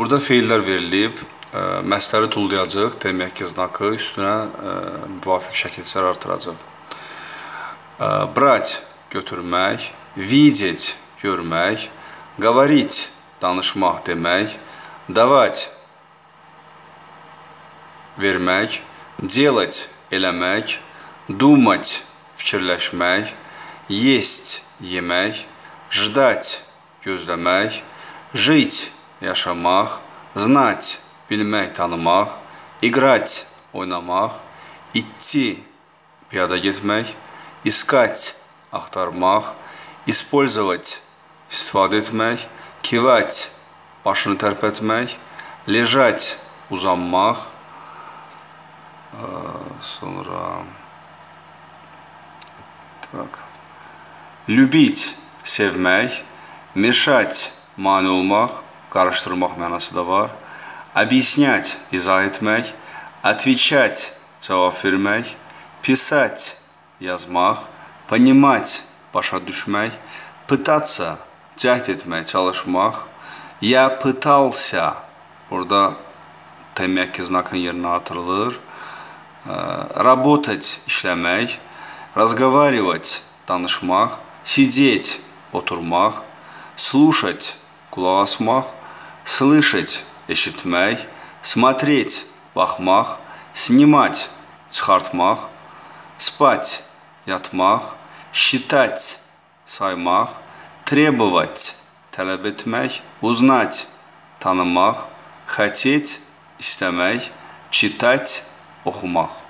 Burada feillər verilib, ə, məsləri tullayacaq, demək ki, znakı üstünə ə, müvafiq şəkilçilər artıracaq. Ə, Brать götürmək, видеть görmək, говорить danışmaq demək, давать vermək, делать eləmək, думать fikirləşmək, есть yemək, ждать gözləmək, жить yaşamaq, знать bilmək, tanımaq, играть oynamaq, идти getmək, искать axtarmaq, использовать kivать başını tərpətmək, lежать uzanmaq, sonra так. Любить mешать mane olmaq, qarışdırmaq mənası da var. Объяснять izah etmək, отвечать cavab vermək, писать yazmaq, понимать başa düşmək, пытаться cəhd etmək, çalışmaq. Я пытался burada demək ki, znakın yerinə artırılır. Работать işləmək, разговаривать danışmaq, сидеть oturmaq, слушать qulaq asmaq, слышать eşitmək, смотреть baxmaq, снимать çıxartmaq, спать yatmaq, считать saymaq, требовать etmək, узнать tanımaq, хотеть istəmək, читать oxumaq.